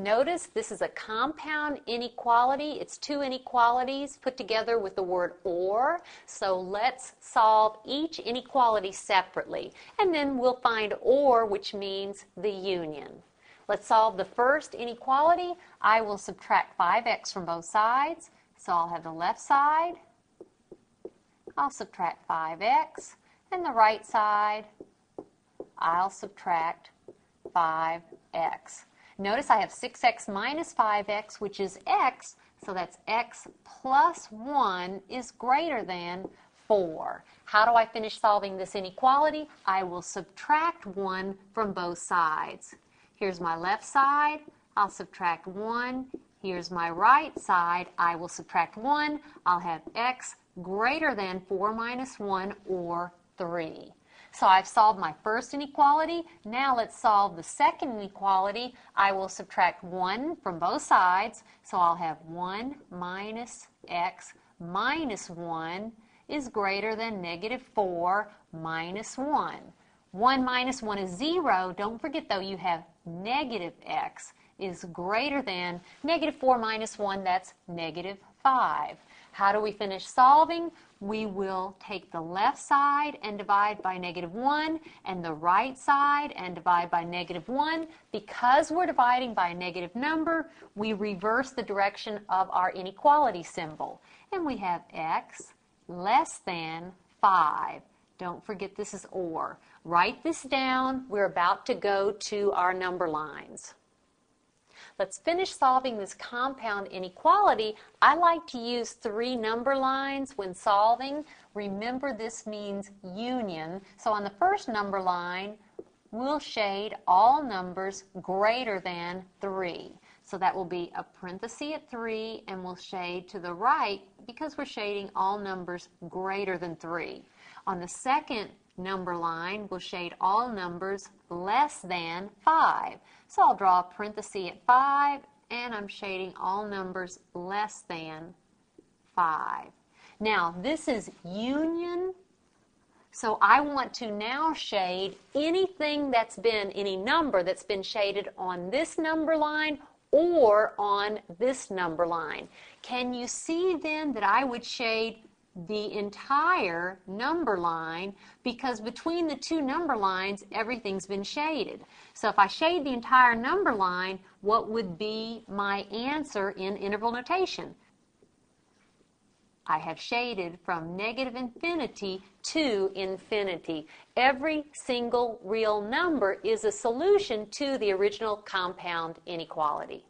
Notice this is a compound inequality. It's two inequalities put together with the word or. So let's solve each inequality separately. And then we'll find or, which means the union. Let's solve the first inequality. I will subtract 5x from both sides. So I'll have the left side. I'll subtract 5x. And the right side, I'll subtract 5x. Notice I have 6x minus 5x, which is x, so that's x plus 1 is greater than 4. How do I finish solving this inequality? I will subtract 1 from both sides. Here's my left side. I'll subtract 1. Here's my right side. I will subtract 1. I'll have x greater than 4 minus 1 or 3. So I've solved my first inequality. Now let's solve the second inequality. I will subtract 1 from both sides. So I'll have 1 minus x minus 1 is greater than negative 4 minus 1. 1 minus 1 is 0. Don't forget though you have negative x is greater than negative 4 minus 1. That's negative 5. How do we finish solving? We will take the left side and divide by negative 1 and the right side and divide by negative 1. Because we're dividing by a negative number, we reverse the direction of our inequality symbol. And we have x less than 5. Don't forget this is OR. Write this down. We're about to go to our number lines. Let's finish solving this compound inequality. I like to use three number lines when solving. Remember this means union. So on the first number line, we'll shade all numbers greater than 3. So that will be a parenthesis at 3 and we'll shade to the right because we're shading all numbers greater than 3. On the second number line, we'll shade all numbers less than 5. So I'll draw a parenthesis at 5, and I'm shading all numbers less than 5. Now, this is union, so I want to now shade anything that's been, any number that's been shaded on this number line or on this number line. Can you see then that I would shade the entire number line because between the two number lines, everything's been shaded. So if I shade the entire number line, what would be my answer in interval notation? I have shaded from negative infinity to infinity. Every single real number is a solution to the original compound inequality.